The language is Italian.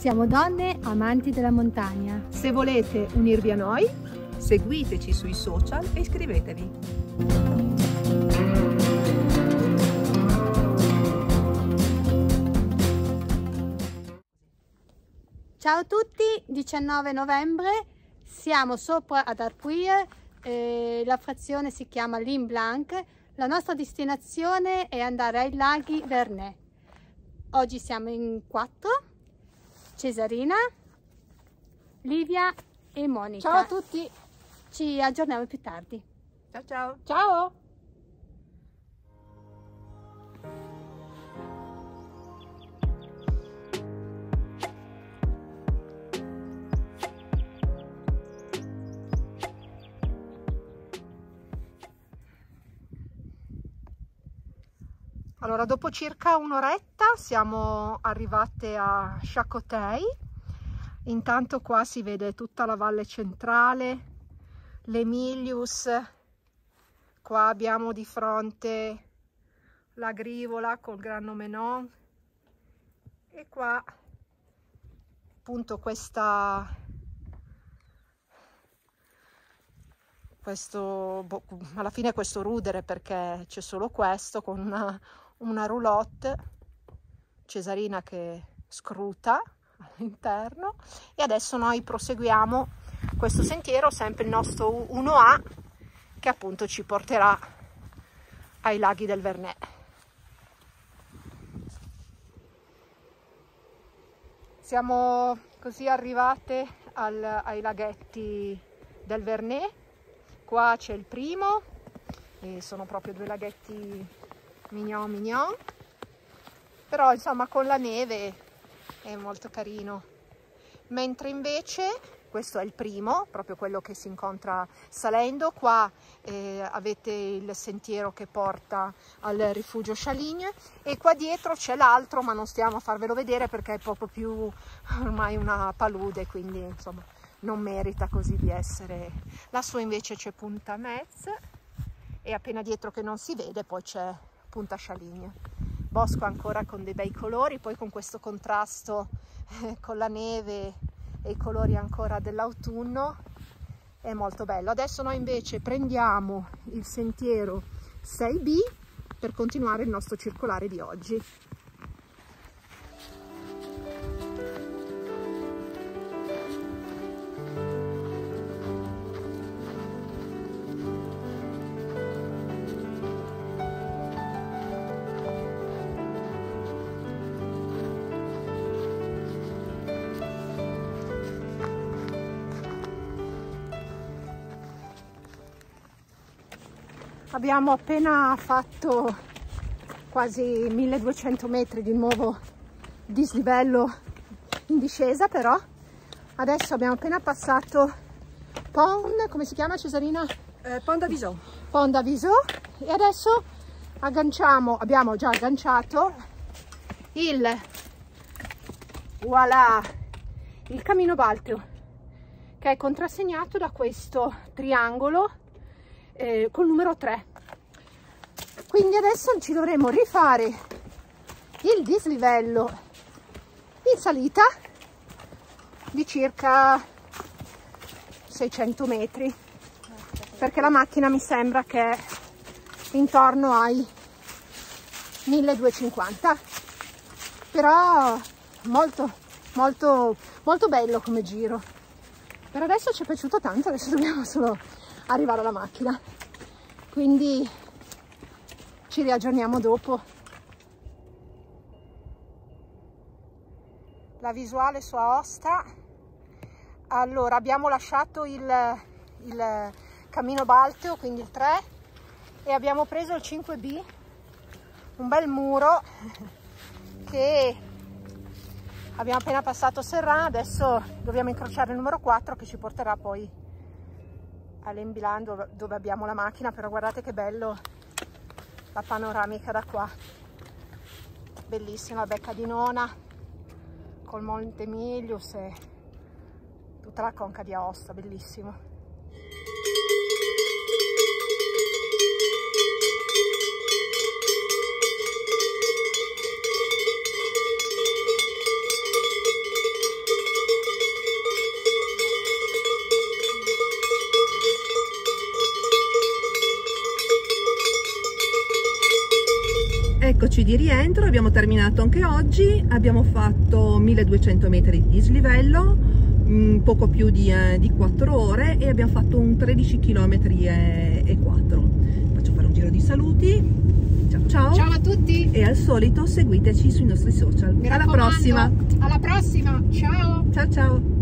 Siamo donne amanti della montagna. Se volete unirvi a noi, seguiteci sui social e iscrivetevi. Ciao a tutti, 19 novembre, siamo sopra ad Arpuie, eh, la frazione si chiama Lim Blanc, la nostra destinazione è andare ai laghi Vernet. Oggi siamo in quattro, Cesarina, Livia e Monica. ciao a tutti. Ci aggiorniamo più tardi. Ciao ciao! Ciao. Allora, dopo circa un'oretta siamo arrivate a Chacotei. Intanto qua si vede tutta la valle centrale, l'Emilius. Qua abbiamo di fronte la Grivola col Grano Menon. E qua appunto questa questo alla fine questo rudere perché c'è solo questo con una una roulotte cesarina che scruta all'interno. E adesso noi proseguiamo questo sentiero sempre il nostro 1A che appunto ci porterà ai laghi del Vernet. Siamo così arrivate al, ai laghetti del Vernet. Qua c'è il primo e sono proprio due laghetti mignon mignon però insomma con la neve è molto carino mentre invece questo è il primo, proprio quello che si incontra salendo. Qua eh, avete il sentiero che porta al rifugio Chaligne e qua dietro c'è l'altro, ma non stiamo a farvelo vedere perché è proprio più ormai una palude, quindi insomma non merita così di essere. Lassù invece c'è Punta Metz e appena dietro che non si vede poi c'è Punta Scialigna. Bosco ancora con dei bei colori, poi con questo contrasto eh, con la neve e i colori ancora dell'autunno è molto bello. Adesso noi invece prendiamo il sentiero 6B per continuare il nostro circolare di oggi. Abbiamo appena fatto quasi 1200 metri di nuovo dislivello in discesa però adesso abbiamo appena passato Pond, come si chiama Cesarina? Eh, Pond Aviso. Pond Aviso e adesso agganciamo, abbiamo già agganciato il voilà il cammino Balteo che è contrassegnato da questo triangolo eh, col numero 3 quindi adesso ci dovremo rifare il dislivello in salita di circa 600 metri perché la macchina mi sembra che è intorno ai 1250 però molto molto molto bello come giro. Per adesso ci è piaciuto tanto adesso dobbiamo solo arrivare alla macchina quindi ci riaggiorniamo dopo. La visuale su Aosta. Allora, abbiamo lasciato il, il cammino Balteo, quindi il 3, e abbiamo preso il 5B, un bel muro che abbiamo appena passato Serran, adesso dobbiamo incrociare il numero 4 che ci porterà poi all'Embilan dove abbiamo la macchina, però guardate che bello la panoramica da qua. Bellissima becca di Nona col Monte Milius e tutta la conca di Aosta bellissimo Eccoci di rientro, abbiamo terminato anche oggi, abbiamo fatto 1200 metri di dislivello, mm, poco più di, eh, di 4 ore e abbiamo fatto un 13 km e, e 4. Faccio fare un giro di saluti. Ciao ciao. Ciao a tutti. E al solito seguiteci sui nostri social. Mi Alla prossima. Alla prossima. Ciao. Ciao ciao.